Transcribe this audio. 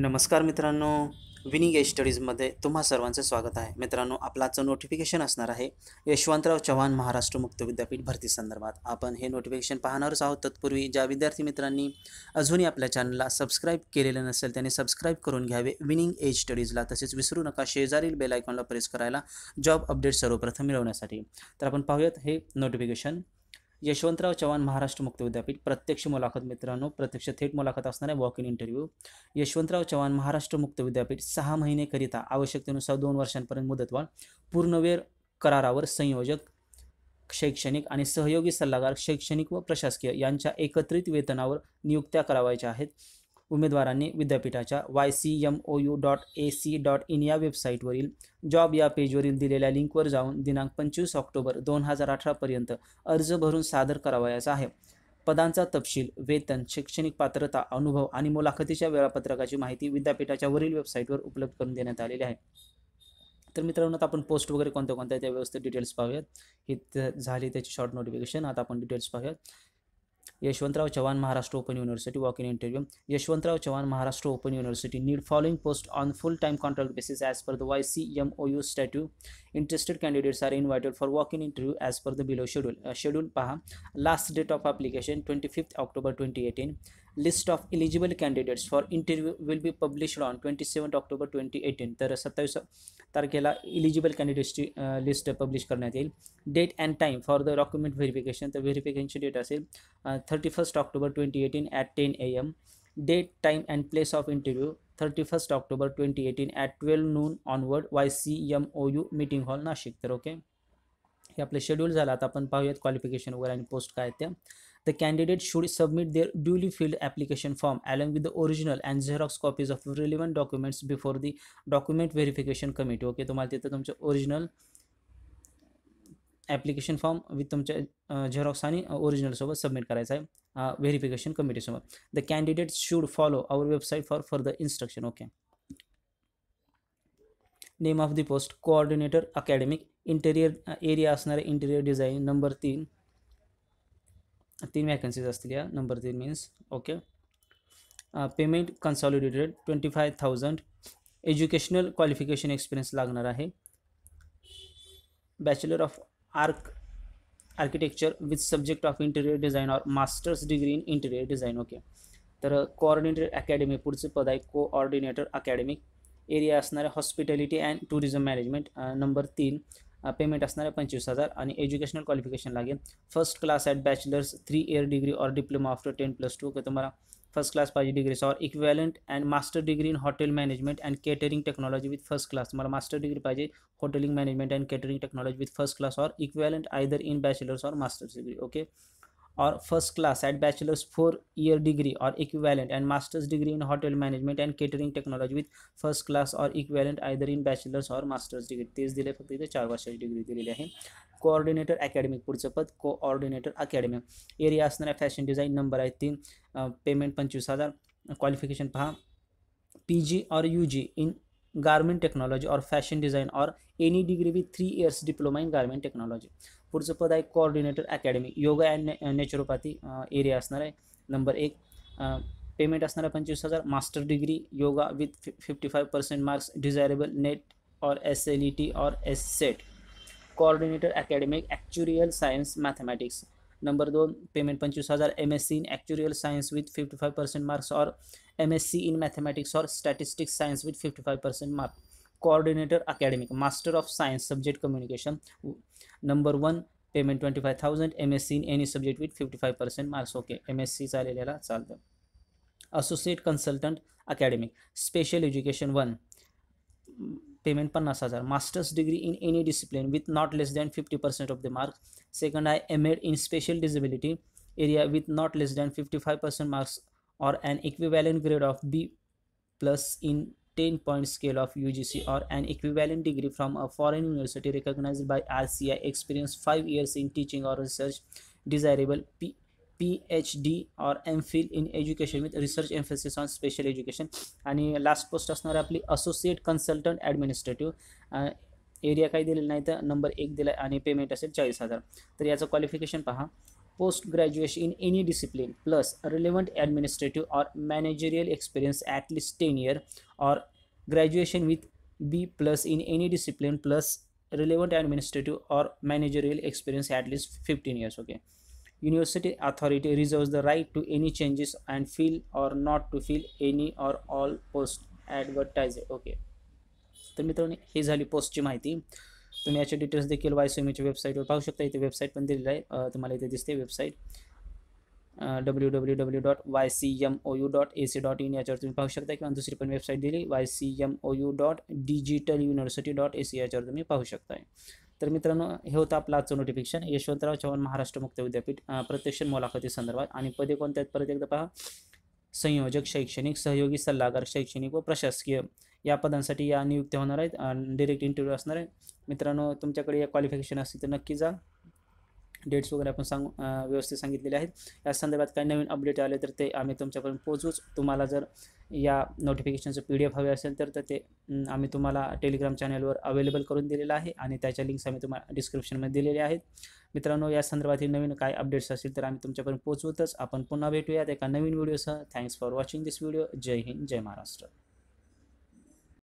नमस्कार मित्रांनो winning edge स्टडीजमध्ये तुम्हा सर्वांचं स्वागत आहे. मित्रांनो आपलाचं नोटिफिकेशन असणार आहे यशवंतराव चव्हाण महाराष्ट्र मुक्त विद्यापीठ भरती संदर्भात. आपण हे नोटिफिकेशन पाहणारच आहोत. तत्पूर्वी ज्या विद्यार्थी मित्रांनी अजूनही आपल्या चॅनलला सबस्क्राईब केलेलं नसेल त्यांनी सबस्क्राईब करून घ्यावे. विनिंग एज स्टडीजला तसेच विसरू नका. शेजारील बेल आयकॉनला प्रेस करायला जॉब अपडेट सर्वप्रथम मिळवण्यासाठी. तर आपण पाहूयात हे नोटिफिकेशन यशवंतराव चव्हाण महाराष्ट्र मुक्त विद्यापीठ. प्रत्यक्ष मुलाखत मित्रांनो प्रत्यक्ष थेट मुलाखत असणार आहे walk in interview Yashwantrao Chavan Maharashtra Mukt Vidyapeeth सहा महिनेकरिता आवश्यकतेनुसार दोन वर्षांपर्यंत मुदतवाढ पूर्णवेळ करारावर संयोजक शैक्षणिक आणि सहयोगी सल्लागार शैक्षणिक व प्रशासकीय यांच्या एकत्रित वेतनावर नियुक्त्या करावायच्या आहेत. उमेदवारांनी विद्यापीठाच्या Y C M O U dot A C dot in या वेबसाईटवरील जॉब या पेजवरील दिलेल्या लिंकवर जाऊन दिनांक पंचवीस ऑक्टोबर दोन हजार अठरापर्यंत अर्ज भरून सादर करावयाचा आहे. पदांचा तपशील वेतन शैक्षणिक पात्रता अनुभव आणि मुलाखतीच्या वेळापत्रकाची माहिती विद्यापीठाच्या वरील वेबसाईटवर उपलब्ध करून देण्यात आलेली आहे. तर मित्रांनो आता आपण पोस्ट वगैरे कोणत्या कोणत्या त्या व्यवस्थित डिटेल्स पाहूयात. ही झाली त्याची शॉर्ट नोटिफिकेशन आता आपण डिटेल्स पाहूयात. Yashwantrao Chavan Maharashtra open university walk in interview Yashwantrao Chavan Maharashtra open university need following post on full time contract basis as per the Y C M O U statute interested candidates are invited for walk in interview as per the below schedule schedule पहा last date of application twenty fifth October twenty eighteen list of eligible candidates for interview will be published on twenty seven October twenty eighteen तर सत्तावीस तारखेला eligible कॅन्डिडेट्सची list publish करण्यात येईल. Date and time for the document verification तर व्हेरिफिकेशनची date असेल thirty first October twenty eighteen at ten A M date time and place of interview thirty first October twenty eighteen at twelve noon onward Y C M O U meeting hall Nashik. तर okay हे आपलं schedule झालं. आता आपण पाहूयात qualification वगैरे आणि post काय आहेत त्या. The candidate should submit their duly filled application form along with the original and xerox copies of relevant documents before the document verification committee okay तुम्हाला तिथं तुमचं ओरिजिनल ॲप्लिकेशन फॉर्म विथ तुमच्या xerox आणि ओरिजिनलसोबत submit करायचं आहे verification कमिटीसोबत the candidate should follow our website for further instruction okay name of the post coordinator academic interior area असणारे interior design number तीन. तीन वॅकन्सीज असतील या नंबर तीन means okay payment consolidated twenty five thousand educational qualification experience लागणार आहे. Bachelor of arch architecture with subject of interior design or masters degree in interior design okay coordinator academy पुढचे पद आहे coordinator academic area hospitality and tourism management number तीन payment असणार आहे पंचवीस हजार आणि एज्युकेशनल क्वालिफिकेशन लागेल. First class at bachelors three year degree or diploma after ten plus two की तुम्हाला फर्स्ट क्लास पाहिजे degree or equivalent and master degree in hotel management and catering technology with first class तुम्हाला master degree पाहिजे hotelling management and catering technology with first class or equivalent either in bachelors or masters degree okay? Or first class at bachelors four year degree or equivalent and masters degree in hotel management and catering technology with first class or equivalent either in bachelors or masters degree तेज दिल फिर इथे चार वर्षाची degree दिलेली आहे. Coordinator academy पुढ़ पद coordinator academy area fashion design number है तीन. पेमेंट पंच हज़ार. क्वालिफिकेशन पहा. P G or U G in garment technology or fashion design or any degree with three years diploma in garment technology पुढचं पद आहे coordinator academy yoga and naturopathy area असणार आहे. नंबर एक पेमेंट असणार आहे पंचवीस हजार. Master degree yoga with fifty five percent marks desirable NET or S L E T or S SET coordinator academic actuarial science mathematics number दोन payment पंचवीस हजार. M S C in actuarial science with fifty five percent marks or M S C in mathematics or statistics science with fifty five percent marks coordinator academic master of science subject communication number one payment twenty five thousand M S C in any subject with fifty five percent marks okay M S C चाललेला चालतं associate consultant academic special education one payment पन्नास हजार. Masters degree in any discipline with not less than fifty percent of the mark second आहे M Ed in special disability area with not less than fifty five percent marks or an equivalent grade of B plus in 10 point scale of UGC or an equivalent degree from a foreign university recognized by RCI experience 5 years in teaching or research desirable P PhD or MPhil in education with research emphasis on special education आणि last post असणार आहे आपली associate consultant administrative area काही दिलेला नाही तर number एक दिला आणि पेमेंट असेल चाळीस हजार तर याचं क्वालिफिकेशन पहा post graduation in any discipline plus relevant administrative or managerial experience at least 10 year or graduation with b plus in any discipline plus relevant administrative or managerial experience at least 15 years okay university authority reserves the right to any changes and fill or not to fill any or all post advertised okay तर मित्रांनो ही झाली पोस्टची माहिती तुम्ही याचे details देखील Y सुमीच्या वेबसाईटवर पाहू शकता. इथे वेबसाईट पण दिलेलं आहे. तुम्हाला इथे दिसते website W W W dot Y C M O U dot A C dot in याच्यावर तुम्ही पाहू शकता किंवा दुसरी पण वेबसाईट दिली Y C M O U dot digital university dot A C याच्यावर तुम्ही पाहू शकताय तर मित्रांनो हे होतं आपलं आजचं नोटिफिकेशन यशवंतराव चव्हाण महाराष्ट्र मुक्त विद्यापीठ. प्रत्यक्ष मुलाखती संदर्भात. आणि पदे कोणत्या आहेत? परत एकदा पहा. संयोजक शैक्षणिक सहयोगी सल्लागार शैक्षणिक व प्रशासकीय. या पदांसाठी या नियुक्त्या होणार आहेत. डिरेक्ट इंटरव्ह्यू असणार आहे. मित्रांनो तुमच्याकडे या क्वालिफिकेशन असतील तर नक्की जा. डेट्स वगैरे आपण सांगू व्यवस्थित सांगितलेले आहेत. या संदर्भात काही नवीन अपडेट आले तर ते आम्ही तुमच्यापर्यंत पोहोचूच तुम्हाला जर या नोटिफिकेशनचं पी डी एफ हवे असेल तर तर ते आम्ही तुम्हाला टेलिग्राम चॅनलवर अवेलेबल करून दिलेलं आहे आणि त्याच्या लिंक्स आम्ही तुम्हाला डिस्क्रिप्शनमध्ये दिलेले आहेत. मित्रांनो या संदर्भातील नवीन काय अपडेट्स असतील तर आम्ही तुमच्यापर्यंत पोहोचवतच. आपण पुन्हा भेटूयात एका नवीन व्हिडिओसह thanks for watching this video Jai Hind Jai Maharashtra.